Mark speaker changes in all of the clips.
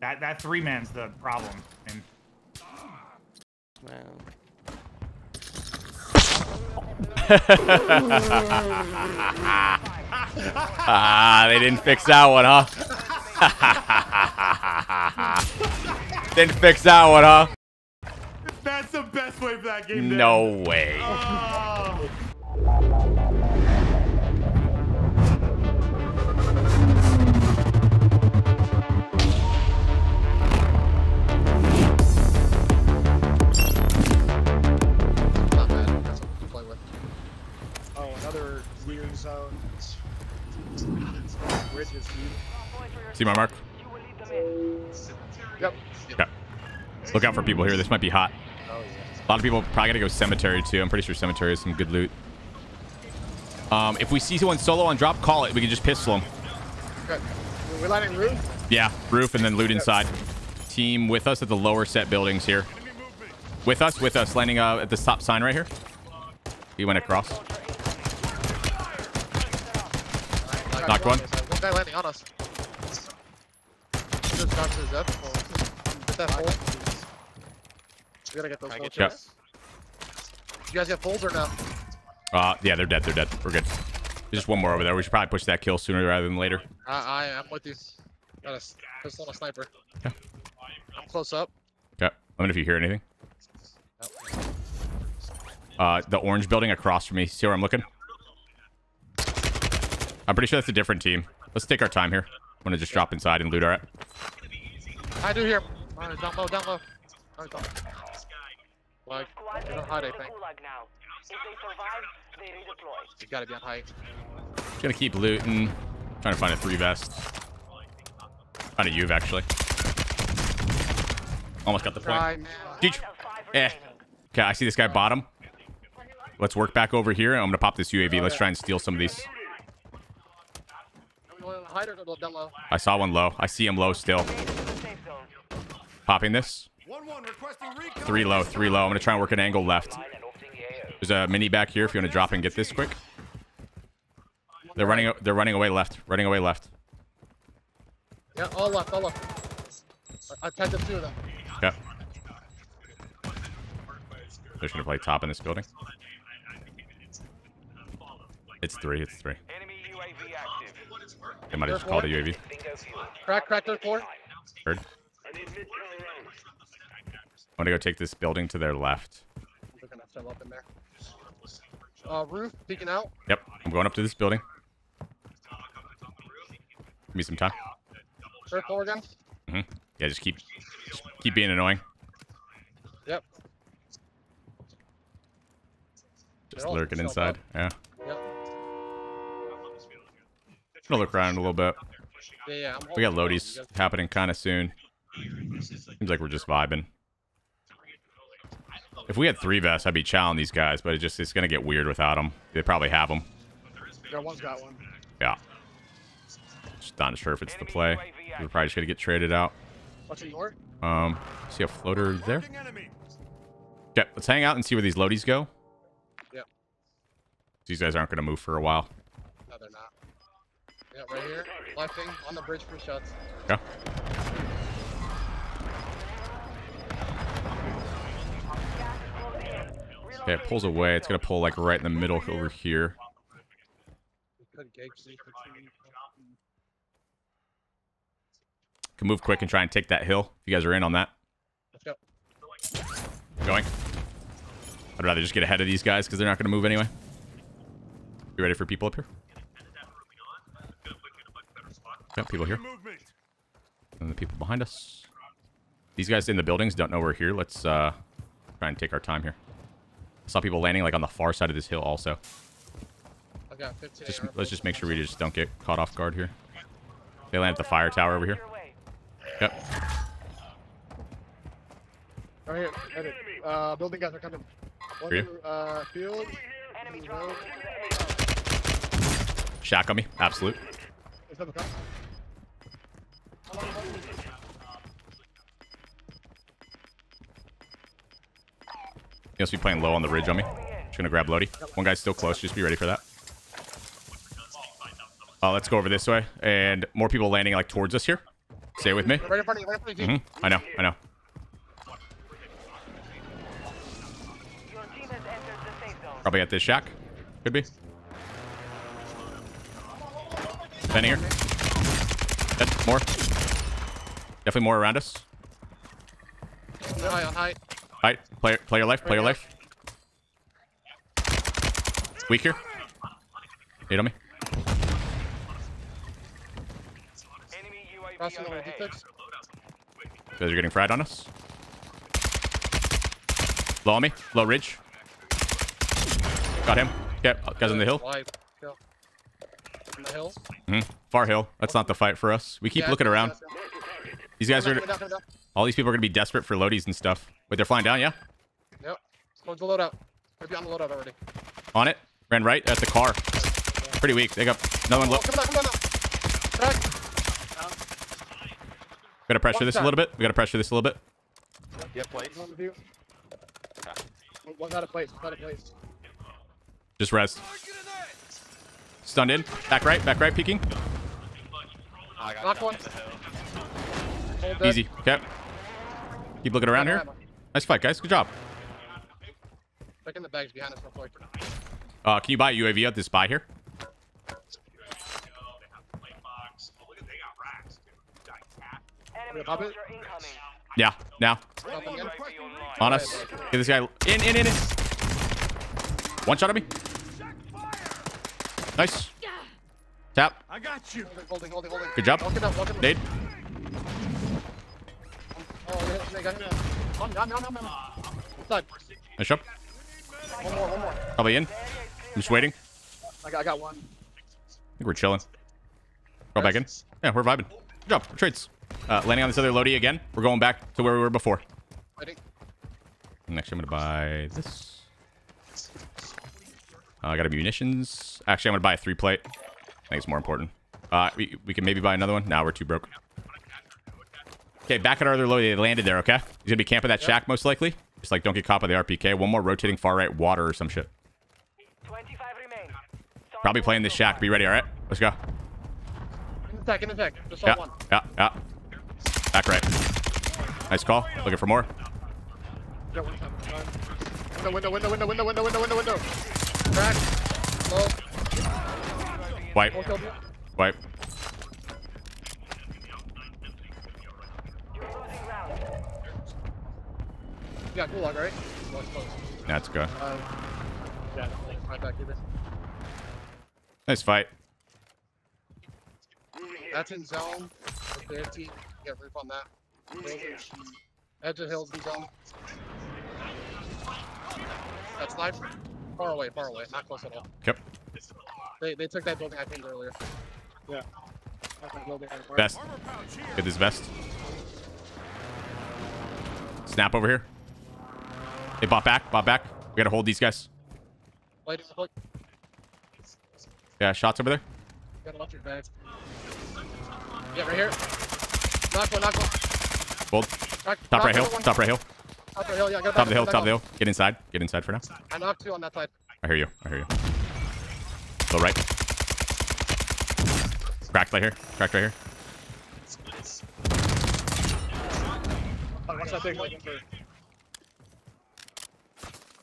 Speaker 1: That that three man's the problem. And
Speaker 2: Well,
Speaker 3: Ah, they didn't fix that one, huh? didn't fix that one, huh?
Speaker 1: that's the best way for that game.
Speaker 3: No
Speaker 1: end.
Speaker 3: way. My mark?
Speaker 4: Yep.
Speaker 3: Look out for people here. This might be hot. A lot of people probably gotta go cemetery too. I'm pretty sure cemetery is some good loot. Um, if we see someone solo on drop, call it. We can just pistol them.
Speaker 4: Good. We're letting roof?
Speaker 3: Yeah, roof and then loot inside. Team with us at the lower set buildings here. With us, with us, landing uh, at the stop sign right here. He went across. Knocked one.
Speaker 5: One guy landing on us. Just got to his death. Oh, Hit that hole. We gotta get those
Speaker 4: I
Speaker 5: holes.
Speaker 4: get
Speaker 3: Yep.
Speaker 5: You guys have holes or no?
Speaker 3: Uh, yeah, they're dead. They're dead. We're good. There's just one more over there. We should probably push that kill sooner rather than later.
Speaker 5: I, I am with you. Got a s- pistol and a sniper.
Speaker 3: Yeah.
Speaker 5: I'm close up.
Speaker 3: Okay. Let me know if you hear anything.
Speaker 5: Yep.
Speaker 3: Uh, the orange building across from me. See where I'm looking? I'm pretty sure that's a different team. Let's take our time here. I'm gonna just drop inside and loot our.
Speaker 5: I do hear him. Alright, down low, down low. Alright, down. Like, they don't hide anything. You gotta be on height.
Speaker 3: Just gonna keep looting. Trying to find a three vest. Found a Uve actually. Almost got the point.
Speaker 5: Man.
Speaker 3: Eh. Okay, I see this guy bottom. Let's work back over here. I'm gonna pop this UAV. Let's try and steal some of these.
Speaker 5: Are we going on height or go down low?
Speaker 3: I saw one low. I see him low still. Popping this. Three low, three low. I'm gonna try and work an angle left. There's a mini back here if you want to drop and get this quick. They're running. They're running away left. Running away left.
Speaker 5: Yeah, all left, all left. I, tagged up two of them.
Speaker 3: Okay. They're just gonna play top in this building. It's three. It's three. They might have just called a UAV.
Speaker 5: Crack, crack, third floor.
Speaker 3: Heard. I'm gonna go take this building to their left.
Speaker 5: They're gonna fill up in there. Uh, roof, peeking out.
Speaker 3: Yep, I'm going up to this building. Give me some time.
Speaker 5: Floor again.
Speaker 3: Yeah, just keep, just keep being annoying.
Speaker 5: Yep.
Speaker 3: Just lurking inside.
Speaker 5: up.
Speaker 3: Yeah.
Speaker 5: Yep.
Speaker 3: Gonna look around a little bit.
Speaker 5: Yeah, yeah. I'm
Speaker 3: We got loadies happening kind of soon. Seems like we're just vibing. If we had three vests, I'd be chowing these guys, but it just it's gonna get weird without them. They probably have them.
Speaker 4: Yeah, one's got one.
Speaker 3: Yeah. Just not sure if it's the play. We're probably just gonna get traded out.
Speaker 4: What's it your?
Speaker 3: Um, see a floater there. Okay, let's hang out and see where these loadies go.
Speaker 5: Yep.
Speaker 3: These guys aren't gonna move for a while.
Speaker 5: No, they're not. Yeah, right here. Lifting on the bridge for shots.
Speaker 3: Okay. Okay, it pulls away. It's gonna pull like right in the middle over here.
Speaker 5: We could gauge see for two.
Speaker 3: Can move quick and try and take that hill. If you guys are in on that.
Speaker 5: Let's go.
Speaker 3: Going. I'd rather just get ahead of these guys because they're not gonna move anyway. You ready for people up here? Got people here. And the people behind us. These guys in the buildings don't know we're here. Let's uh, try and take our time here. I saw people landing like on the far side of this hill also.
Speaker 5: I got 15.
Speaker 3: Just let's just make sure we just don't get caught off guard here. They land at the fire tower over here. Yep.
Speaker 4: Right here. Headed. Uh, building guys are coming. One
Speaker 3: Here.
Speaker 4: to, uh, field. Road.
Speaker 3: Shack on me. Absolute. He must be playing low on the ridge on me. Just gonna grab Lodi. One guy's still close. Just be ready for that. Uh, let's go over this way. And more people landing like towards us here. Stay with me.
Speaker 5: You.
Speaker 3: hmm I know, I know. Probably at this shack. Could be. Ben here. Dead. More. Definitely more around us.
Speaker 5: High, high.
Speaker 3: Alright, player, player life, player life. Weak here. Hit on me.
Speaker 2: Enemy UAV
Speaker 5: Crossing over
Speaker 2: overhead.
Speaker 5: D6.
Speaker 3: Guys are getting fried on us. Low on me. Low ridge. Got him. Yeah, guys on the hill.
Speaker 5: Wide. The hill.
Speaker 3: hmm Far hill. That's not the fight for us. We keep
Speaker 5: Yeah,
Speaker 3: looking around.
Speaker 5: yeah, yeah.
Speaker 3: These guys are.
Speaker 5: Down, coming down, coming
Speaker 3: All these people are gonna be desperate for loadies and stuff. Wait, they're flying down, yeah?
Speaker 5: down. Yep. Towards the loadout. Maybe on the loadout already.
Speaker 3: On it. Ran right at the car. Pretty weak. They got another one.
Speaker 5: Oh,
Speaker 3: Low.
Speaker 5: come down, come down now. Crack.
Speaker 3: Gotta pressure
Speaker 5: One
Speaker 3: this a little bit. We gotta pressure this a little bit.
Speaker 6: Yep, plates.
Speaker 4: One with you. One's out of place. One's out of place.
Speaker 3: Just res. Stunned in. Back right. Back right. Peeking.
Speaker 6: I got
Speaker 5: Knock one.
Speaker 6: in the hill.
Speaker 5: Hold that.
Speaker 3: Easy. Okay. Keep looking around here. Nice fight, guys. Good job.
Speaker 5: Check in the bags behind us real quick.
Speaker 3: Uh, can you buy a UAV at this buy here?
Speaker 2: Enemy
Speaker 4: pop
Speaker 2: incoming.
Speaker 3: Yeah. Now.
Speaker 5: Nothing in.
Speaker 2: UAV online.
Speaker 3: On us. Get this guy in, in, in, in. One shot at me. Nice. Tap.
Speaker 1: I got you.
Speaker 5: Holding, holding, holding.
Speaker 3: Good job.
Speaker 5: Walk it up, walk it up.
Speaker 3: Nade.
Speaker 5: Got him. Side.
Speaker 3: Nice job.
Speaker 5: One more, one more.
Speaker 3: Probably in. I'm just waiting. I
Speaker 4: I got, I got one.
Speaker 3: think we're chilling. Go back in. Yeah, we're vibing. Good job. Trades. Uh, landing on this other Lodi again. We're going back to where we were before.
Speaker 5: Ready?
Speaker 3: Next, I'm gonna buy this. Uh, I got a munitions. Actually, I'm gonna buy a three plate. I think it's more important. Uh, we, we can maybe buy another one. Now we're too broke. Okay, back at our other low. They landed there. Okay, he's gonna be camping that shack most likely. Just like don't get caught by the RPK. One more rotating far right water or some shit.
Speaker 2: 25 remain. Start
Speaker 3: Probably playing this shack. Be ready. All right, let's go.
Speaker 5: In attack, in attack. Just saw
Speaker 3: Yeah,
Speaker 5: one.
Speaker 3: yeah, yeah. Back right. Nice call. Looking for more.
Speaker 4: Got one. Window, window, window, window, window, window, window, window.
Speaker 5: Crack. Low.
Speaker 3: Wipe. Wipe.
Speaker 5: Got gulag, right? Well, close.
Speaker 3: That's good.
Speaker 5: Uh, yeah, right back either.
Speaker 3: Nice fight.
Speaker 5: That's in zone. With their team. Get roof on that. Hills Edge of hills in zone. That's snipe. Far away, far away. Not close at all.
Speaker 3: Yep.
Speaker 5: They, they took that building I think earlier.
Speaker 4: Yeah. That's my building on the park.
Speaker 3: Best. Get this vest. Snap over here. They bought back. Bought back. We gotta hold these guys. Yeah, shots over there.
Speaker 5: Got electric bags. Yeah, right here. Knock one, knock one.
Speaker 3: Hold.
Speaker 5: Knock,
Speaker 3: Top
Speaker 5: knock
Speaker 3: right hill.
Speaker 5: one.
Speaker 3: Top right hill.
Speaker 5: Top of the hill, yeah.
Speaker 3: Top of the hill. Top of the hill. Get inside. Get inside for now.
Speaker 5: I knocked two on that side.
Speaker 3: I hear you. I hear you. Go right. Cracked right here. Cracked right here.
Speaker 4: Watch that big one.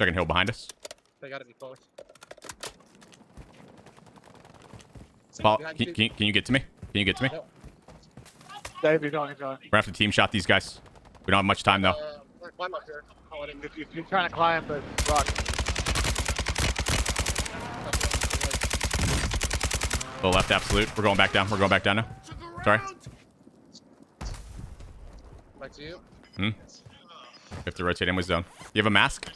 Speaker 3: Checking hill behind us.
Speaker 5: They gotta be close.
Speaker 3: Paul, can,
Speaker 5: you.
Speaker 3: can, can you get to me? Can you get to me?
Speaker 4: Dave, he's going, he's going.
Speaker 3: We're gonna have to team shot these guys. We don't have much time though.
Speaker 5: Uh, climb up here. Oh,
Speaker 4: If, if you're trying to climb the rock,
Speaker 3: The left absolute. We're going back down. We're going back down now. Sorry.
Speaker 5: Back to you.
Speaker 3: Hmm. We have to rotate in with zone. You have a mask?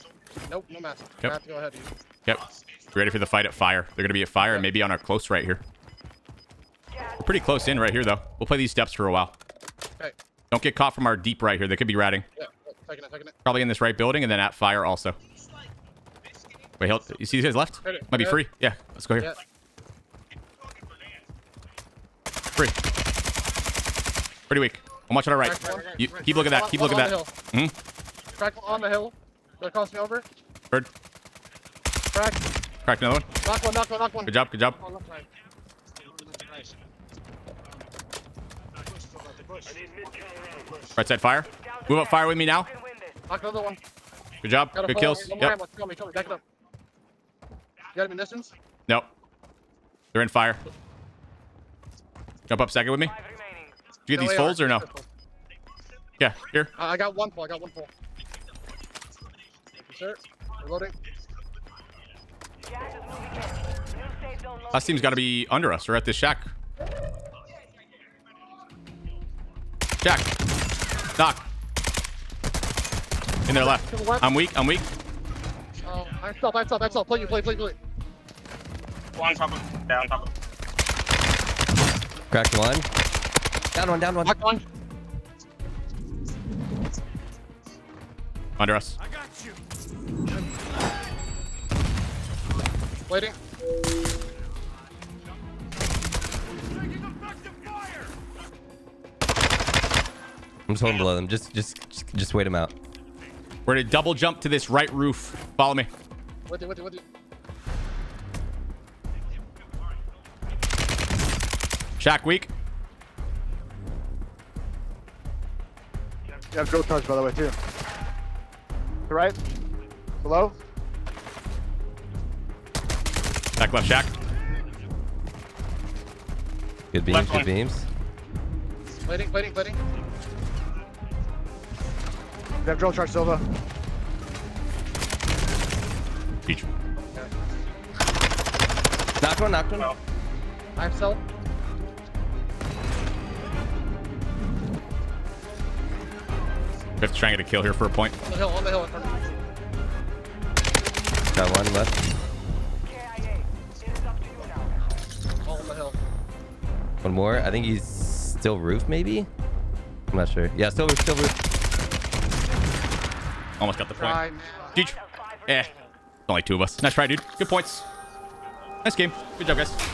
Speaker 5: Nope, no mask.
Speaker 3: Yep.
Speaker 5: I have to go ahead. of you.
Speaker 3: Yep. Ready for the fight at fire. They're gonna be at fire and maybe on our close right here. We're pretty close in right here though. We'll play these steps for a while.
Speaker 5: Okay.
Speaker 3: Don't get caught from our deep right here. They could be ratting.
Speaker 5: Yeah, taking it, taking it.
Speaker 3: Probably in this right building and then at fire also. Wait, he'll, you see these guys left? Might be
Speaker 5: Yeah.
Speaker 3: free. Yeah, let's go here.
Speaker 5: Yeah.
Speaker 3: Free. Pretty weak. I'm watching our right. You, keep looking at that. Keep looking at that.
Speaker 5: hill.
Speaker 3: Hmm?
Speaker 5: On the hill. They're crossing over.
Speaker 3: Bird.
Speaker 5: Crack.
Speaker 3: Crack another one.
Speaker 5: Knock one, knock one, knock one.
Speaker 3: Good job. Good job.
Speaker 5: Oh, Left side.
Speaker 3: Right side fire. Move up fire with me now.
Speaker 2: Can win this.
Speaker 5: Knock another one.
Speaker 3: Good job. Good kills. Yep.
Speaker 5: ammo. Show me, show me. Back it up. You got munitions?
Speaker 3: Nope. They're in fire. Jump up second with me. Did you get
Speaker 5: No
Speaker 3: these folds or no? Yeah, here.
Speaker 5: I I got one full. I got one full. Thank sir. Reloading.
Speaker 2: Gas is moving in. New safe zone
Speaker 3: Last team's got to be under us or at this shack. Shack. Knock. In there left.
Speaker 5: To the left.
Speaker 3: I'm weak. I'm weak.
Speaker 5: Oh, I stop, I stop, I stop. Play you, play, play, play.
Speaker 7: One top of down top of
Speaker 8: Cracked one. Down one, down one.
Speaker 5: Knock one.
Speaker 3: Under us.
Speaker 5: Waiting.
Speaker 8: I'm just holding below them. Just, just, just, just wait them out.
Speaker 3: We're gonna double jump to this right roof. Follow me.
Speaker 5: With you, with you, with you.
Speaker 3: Shack weak.
Speaker 4: You have drill charge, by the way, too. To right. Below.
Speaker 3: Back left shack.
Speaker 8: Good beams,
Speaker 7: Left
Speaker 8: good
Speaker 7: one.
Speaker 8: beams.
Speaker 5: Waiting, waiting, waiting.
Speaker 4: You have drill charge, Silva.
Speaker 3: Beach.
Speaker 8: Knocked one, knocked one.
Speaker 5: I have cell.
Speaker 3: We have to try and get a kill here for a point.
Speaker 5: On the hill, on the hill in front of you.
Speaker 8: Got one left. One more. I think he's still roof, maybe? I'm not sure. Yeah, still roof, still roof.
Speaker 3: Almost got the point.
Speaker 5: Try, man.
Speaker 3: Eh. Only two of us. Nice try, dude. Good points. Nice game. Good job, guys.